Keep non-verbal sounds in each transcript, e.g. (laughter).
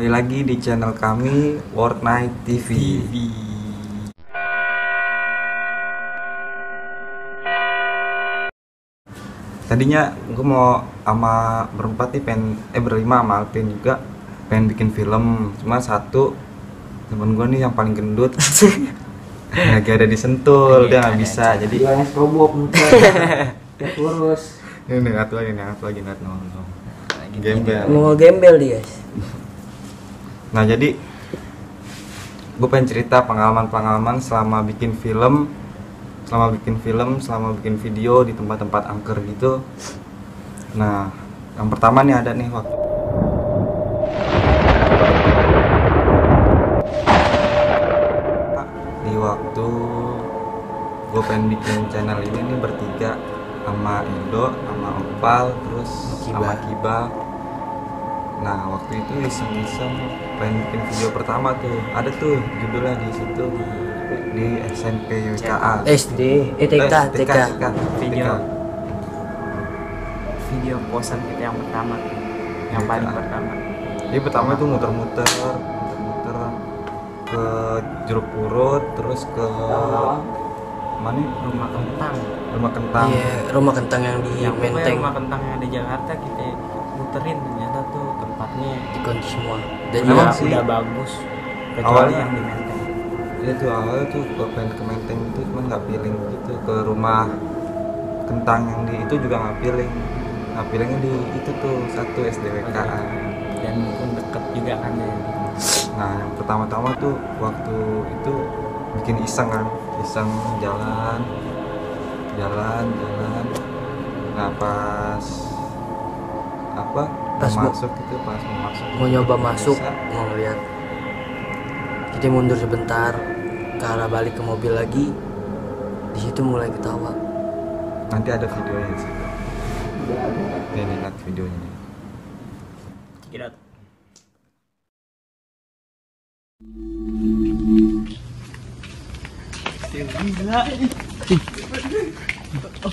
Kembali lagi di channel kami World Night TV. Tadinya gue mau sama berempat nih pengen eh berlima sama Alvin juga. Pengen bikin film cuma satu temen gue nih yang paling gendut. (laughs) Lagi ada di Sentul dia nggak bisa jadi Jualnya strobok (laughs) kurus. ini nih satu lagi nih satu lagi nggak nongol gembel. Mau gembel dia, guys. Nah jadi gue pengen cerita pengalaman-pengalaman selama bikin film, selama bikin film, selama bikin video di tempat-tempat angker gitu. Nah yang pertama nih ada nih waktu di waktu gue pengen bikin channel ini nih bertiga sama Indo, sama Opal, terus Kiba. sama Kiba. Nah waktu itu iseng-iseng pengen bikin video pertama tuh, ada tuh judulnya di situ di SMP YKA. SD, eh TK, Eh, TK. Video. TK. video posan kita yang pertama yang paling pertama Jadi pertama itu muter-muter, muter-muter ke Jeruk Purut, terus ke mana? rumah kentang. Rumah Kentang. Iya, rumah kentang yang di yang Menteng. rumah kentang yang ada di Jakarta kita muterin ternyata tuh tempatnya. Dikunci semua. Dan udah, sih? udah bagus. Kecuali Awalnya- yang di Menteng. Iya tuh awalnya tuh gue pengen ke Menteng itu cuman nggak feeling gitu. Ke rumah kentang yang di itu juga nggak feeling nggak feelingnya di itu tuh satu SDWK dan pun deket juga kan dari nah yang pertama-tama tuh waktu itu bikin iseng kan iseng jalan jalan jalan nah pas apa Pas mau masuk itu pas mau masuk mau nyoba masuk, biasa. mau ngeliat. Kita mundur sebentar ke arah balik ke mobil lagi. Di situ mulai ketawa. nanti ada videonya situ ini nih lihat videonya nih. Kira Nah,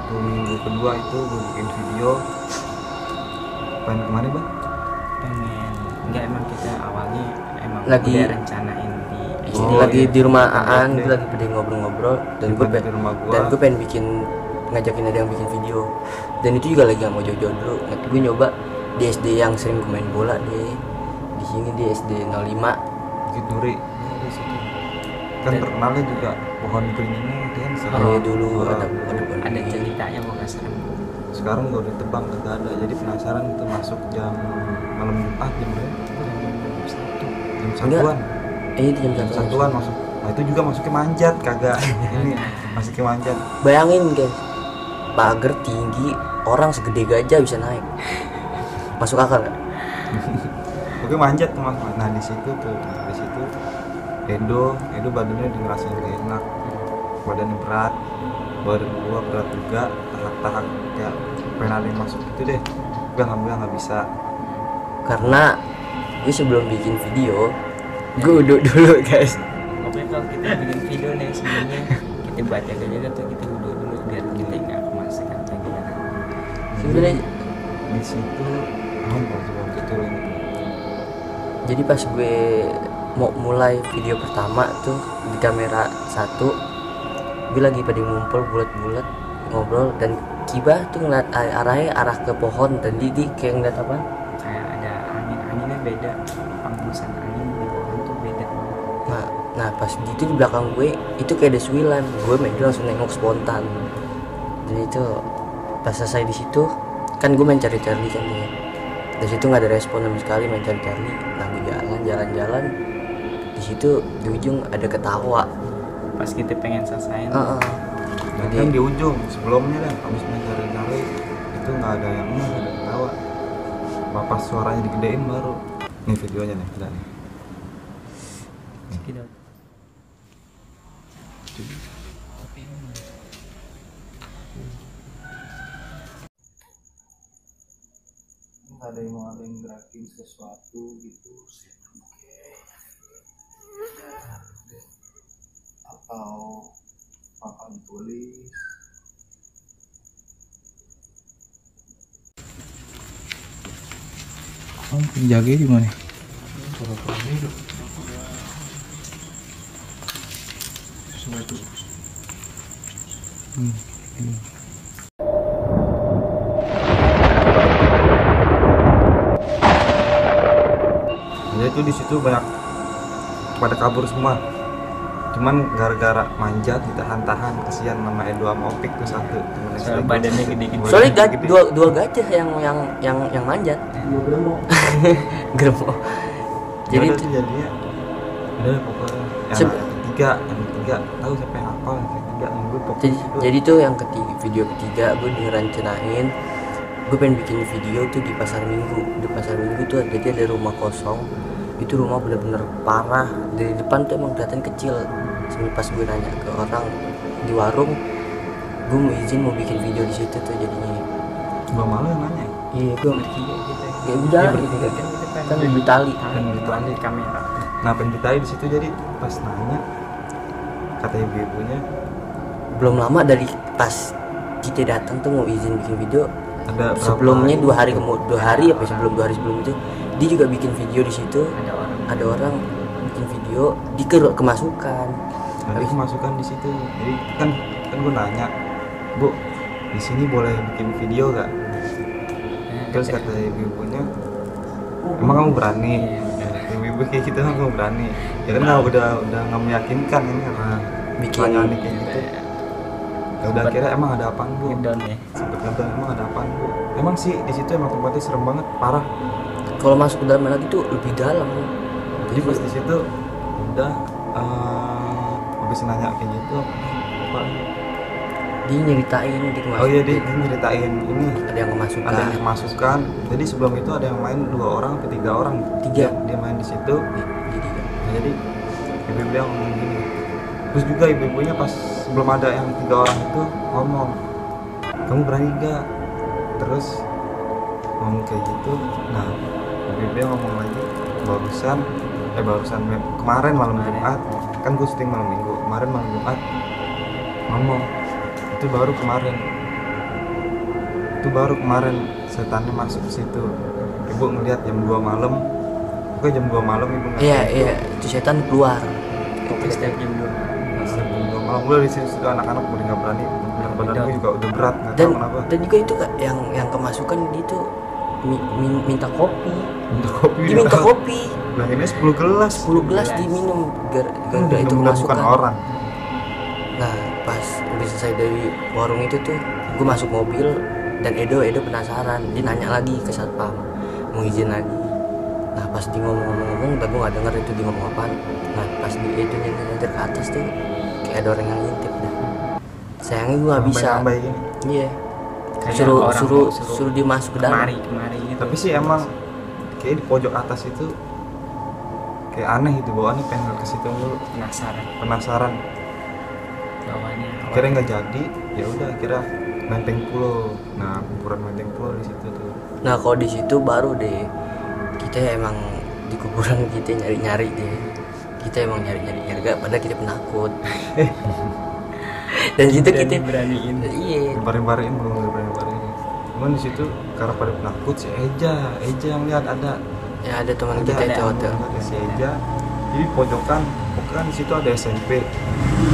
waktu minggu kedua itu gue bikin video. Pengen ke mana bang? pengen enggak emang kita awalnya emang Lagi- udah rencanain di Oh, lagi iya. di rumah Aan, gue lagi pada ngobrol-ngobrol dan gue Di pengen dan gue pengen bikin ngajakin ada yang bikin video dan itu juga lagi gak mau jauh-jauh dulu gue nyoba di SD yang sering gue main bola deh di sini di SD 05 Bukit Duri. Ya, di situ. Kan Dan- terkenalnya juga pohon beringinnya kan serem. Iya, dulu Wah, ada ada ada ceritanya mau serem Sekarang udah ditebang kagak ada. Jadi penasaran itu masuk jam malam Jumat jam berapa? Jam satuan. eh itu jam Jam satu satuan masuk. Nah itu juga masuknya manjat kagak. (laughs) ini masuknya manjat. bayangin guys pagar tinggi orang segede gajah bisa naik masuk akal nggak? (laughs) Oke manjat tuh mas. Nah di situ tuh di situ Edo Edo badannya ngerasain gak enak. Badannya berat badan gua berat juga tahap-tahap kayak pengen ada yang masuk gitu deh. Gue alhamdulillah nggak bisa. Karena gue sebelum bikin video gue duduk dulu guys. Pokoknya kalau kita bikin video nih sebelumnya kita baca jaga tuh kita duduk dulu biar kita nggak kemasukan lagi. Ya. sebenarnya di situ oh waktu itu jadi pas gue mau mulai video pertama tuh di kamera satu. Gue lagi pada ngumpul bulat-bulat ngobrol dan Kiba tuh ngeliat ar- arahnya arah ke pohon dan Didi kayak ngeliat apa? Kayak ada angin anginnya beda. Hembusan angin di pohon tuh beda. Nah nah pas gitu di belakang gue itu kayak ada suilan. Gue main langsung nengok spontan. Dan itu pas selesai di situ kan gue main cari Charlie kan ya dari situ nggak ada respon sama sekali main cari Charlie nah gue jalan jalan-jalan di situ di ujung ada ketawa. Pas kita pengen selesaiin Heeh. dan Jadi- kan di ujung sebelumnya dah habis mencari-cari itu nggak ada yang nggak ada yang tawa pas suaranya digedein baru. Ini videonya nih, udah nih. Ada yang mau ada yang gerakin sesuatu gitu atau papan tulis Kamu penjaga di mana? Hmm. ini. Ya itu di situ banyak pada kabur semua. Cuman gara-gara manjat ditahan-tahan kesian sama Edo sama Opik tuh satu. Soalnya badannya gede-gede. soalnya ga- Gede. dua dua gajah yang yang yang yang manjat (laughs) gremo jadi jadi Ya udah itu tuh jadinya udah pokoknya yang ketiga yang ketiga tahu siapa yang hafal yang ketiga yang gue pokoknya jadi, itu. jadi tuh yang ketiga video ketiga gue direncanain gue pengen bikin video tuh di pasar minggu di pasar minggu tuh jadi ada rumah kosong itu rumah bener-bener parah. Dari depan tuh emang kelihatan kecil. Sampai pas gue nanya ke orang di warung gue mau izin mau bikin video di situ tuh jadinya. Gua malu yang nanya. Iya gue Bertiga gitu. ya udah Iya, bertiga kan kan lebih tali. Tangan gitu ada kamera. nah pengen di situ jadi pas nanya kata ibu-ibunya belum lama dari pas kita datang tuh mau izin bikin video ada sebelumnya dua hari kemudian dua hari apa sebelum dua hari sebelum itu dia juga bikin video di situ Ada orang. ada orang bikin video di ke- kemasukan Nanti aku masukkan di situ. Jadi kan kan gue nanya, Bu, di sini boleh bikin video gak? Nah, Terus kata- ibu-ibunya, emang kamu berani? Iya, Ibu-ibu kayak gitu kan kamu berani. Ya kan nggak udah udah nggak meyakinkan ini karena Bikin- pertanyaannya kayak gitu. Ya udah kira emang ada apaan bu? Ngedown ya. Sempet ngedown emang ada apaan bu? Emang sih di situ emang tempatnya serem banget, parah. Kalau masuk ke dalam lagi tuh lebih dalam. Jadi pas di situ udah eh, habis nanya kayak gitu, apa? dia nyeritain di kemasukan Oh iya dia, dia nyeritain ini. Ada yang kemasukan ada yang kemasukan jadi sebelum itu ada yang main dua orang atau tiga orang. Tiga. dia, dia main di situ. Di- jadi Nah, jadi ibu bilang ngomong gini. Terus juga ibu-ibunya pas sebelum ada yang tiga orang itu ngomong kamu berani gak terus ngomong kayak gitu nah dia ngomong lagi barusan eh barusan kemarin malam Kemarin. Jumat kan gue syuting malam minggu kemarin malam Jumat ngomong itu baru kemarin itu baru kemarin setannya masuk ke situ ibu ngeliat jam 2 malam pokoknya jam 2 malam ibu ngeliat iya itu. iya itu setan keluar Kopi setiap jam dua. Jam 2 malam gue di situ anak-anak udah nggak berani bener badan gue juga udah berat nggak dan tahu kenapa dan juga itu kak yang yang kemasukan dia tuh mi- mi- minta kopi. Minta kopi. Dia minta kopi. Bilanginnya 10 gelas 10 gelas diminum gara- kan gara-gara itu bener-bener bukan kemasukan orang. Nah pas udah selesai dari warung itu tuh gue masuk mobil dan Edo Edo penasaran. Dia nanya lagi ke satpam mau izin lagi? Nah pas dia ngomong-ngomong-ngomong udah gue gak denger itu dia ngomong apaan. Nah pas di Edo nyantar ke atas tuh kayak ada orang yang ngintip dah. Sayangnya gue gak bisa. gini. Kayak suruh orang suruh suruh suruh dia masuk ke dalam. Kemari kemari gitu. tapi sih emang kayak di pojok atas itu kayak aneh itu bawaannya pengen ke situ dulu penasaran. Penasaran. Bawahnya. kira nggak jadi ya udah kira menteng pulau. Nah kuburan menteng pulau di situ tuh. Nah kalau di situ baru deh. Kita emang di kuburan (laughs) kita nyari-nyari deh. Kita emang nyari-nyari nyari gak padahal kita penakut. (laughs) Dan situ kita beraniin. iya. Baring-baringin belum ada baring-baringin cuman di situ karena pada penakut si Eja. Eja yang lihat ada. Ya ada teman ada kita ada itu hotel. ada si Eja. Jadi pojokan pokoknya di situ ada SMP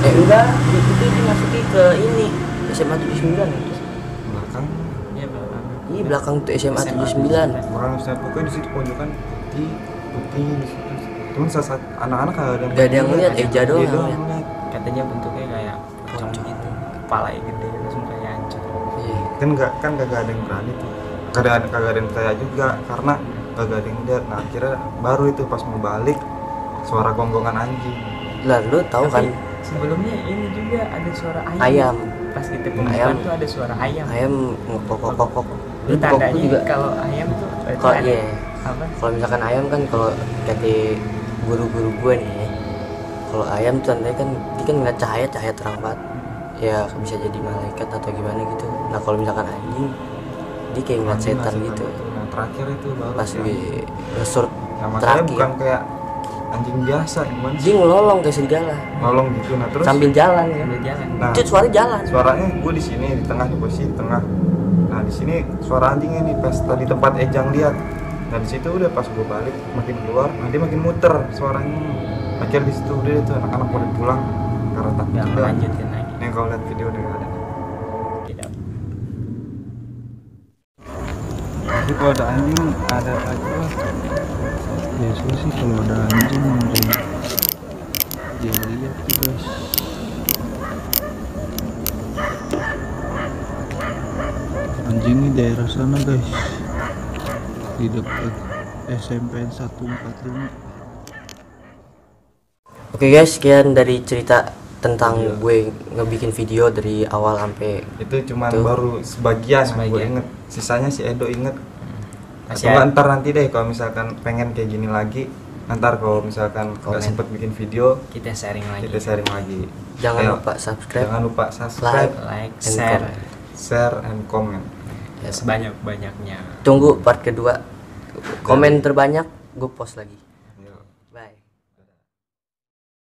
eh enggak itu dimasuki ke ini SMA 79 itu belakang. Iya belakang. iya belakang tuh SMA SMA 79 orang saya pokoknya di situ pojokan putih putih di situ. Cuman saat, saat anak-anak ada Gak ada yang ngeliat, Eja doang Dia yang. Katanya bentuknya kayak pocong gitu. Kepala gede terus mukanya hancur. iya kan nggak kan kagak ada yang berani tuh. Kagak ada kagak ada yang percaya juga karena kagak ada yang lihat. Nah akhirnya baru itu pas mau balik suara gonggongan anjing. Lah lu tahu kan? sebelumnya ini juga ada suara ayam. ayam. Pas kita Ayam. pembukaan tuh ada suara ayam. ayam ngokok-ngokok Itu tandanya kalau ayam tuh ada iya. apa? Kalau misalkan ayam kan kalau kata guru-guru gue nih kalau ayam tuh tandanya kan dia kan ngeliat cahaya cahaya terang banget ya bisa jadi malaikat atau gimana gitu. Nah kalau misalkan anjing dia kayak ngeliat Anjing setan gitu. Yang terakhir itu baru pas ngesurt Nah, masalahnya terakhir. bukan kayak anjing biasa gimana sih? ngelolong kayak serigala. Nolong gitu. Nah terus? Sambil jalan ya. Sambil jalan. Nah. itu suara jalan. suaranya gue di sini di tengah di posisi tengah. Nah di sini suara anjingnya nih pas tadi tempat ejang lihat. Nah di situ udah pas gue balik makin keluar nah dia makin muter suaranya. Akhirnya di situ udah itu anak-anak pada pulang karena takut juga. lanjutin nih kalau lihat video nggak ada tidak. Tapi kalau ada anjing ada aja lah biasa sih kalau ada anjing udah dia lihat tuh guys. Anjing di daerah sana guys. Di dekat SMPN 145 Oke guys, sekian dari cerita tentang gue ngebikin video dari awal sampai itu cuma Tuh. baru sebagian, yang gue Sebagian. inget sisanya si Edo inget Masih atau ntar nanti deh kalau misalkan pengen kayak gini lagi ntar kalau misalkan nggak sempet bikin video kita sharing lagi kita sharing lagi jangan Ayo, lupa subscribe. jangan lupa subscribe like and share comment. share and comment ya sebanyak banyaknya Tunggu part kedua. Komen terbanyak gue post lagi.